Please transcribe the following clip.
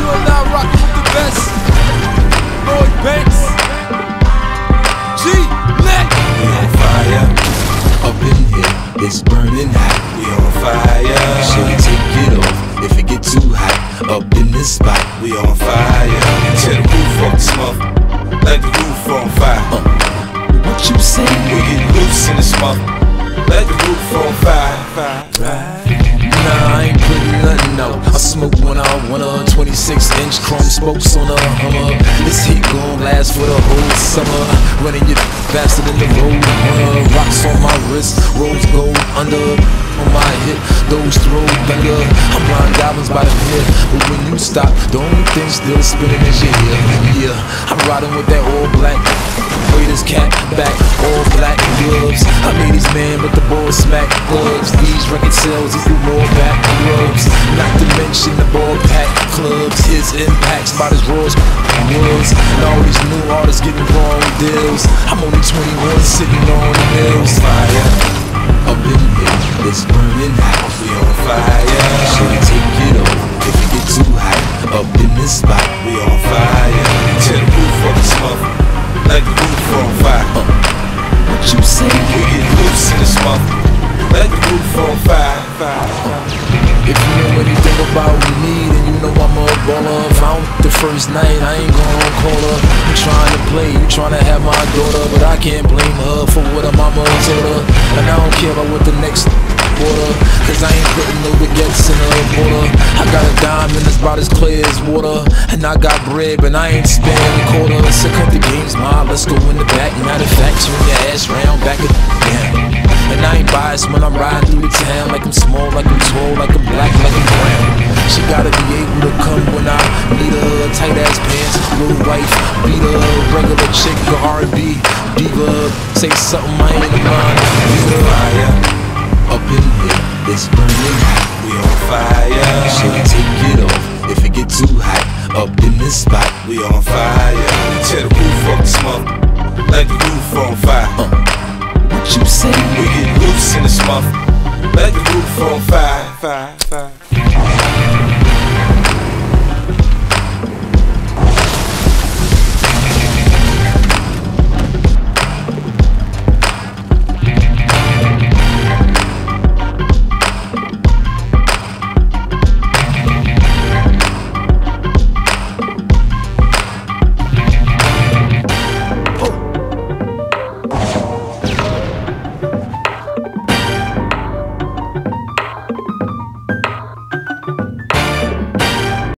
You are now rocking with the best. Lloyd Banks. G, Nick. We on fire. Up in here, it's burning hot. We on fire. Should we take it off if it get too hot? Up in this spot, we on fire. Tear the roof off the smoke, let the roof on fire. Uh, what you say? We get loose in the smoke, let the roof on fire. fire, fire. Spokes on a Hummer. This heat gon' last for the whole summer. Running you faster than the road runner. Rocks on my wrist, rose gold under. On my hip, those throw thunder. I'm blind diamonds by the pit. But when you stop, the only thing still spinning is your ear. Yeah, I'm riding with that all black. Man with the ball smack gloves. These record sales equal more back gloves. Not to mention the ball pack clubs. His impacts as raw as was. And all these new artists getting wrong deals. I'm only 21 sitting on the hills. fire. Up in here, it's burning hot. We on fire. The fire, fire. If you know anything about me, then you know I'm a baller. Don't the first night, I ain't gon' call her. You trying to play, you trying to have my daughter, but I can't blame her for what her mama told her. And I don't care about what the next quarter, cause I ain't putting no baguettes in her border. I got a diamond that's about as clear as water, and I got bread, but I ain't spending a quarter. So cut the games, ma, let's go in the back. Matter of fact, turn your ass round, back. Biased when I'm riding through the town Like I'm small, like I'm tall, like I'm black, like I'm brown She gotta be able to come when I need her Tight ass pants, little wife, beat her Regular chick, the R&B diva Say something I ain't mind, beat her Fire. Up in here, it's burning hot. We on fire. Should we take it off if it get too hot? Up in this spot, we on fire. Tear the roof off the smoke, let the roof on fire. Smoke, let the roof on fire. fire, fire.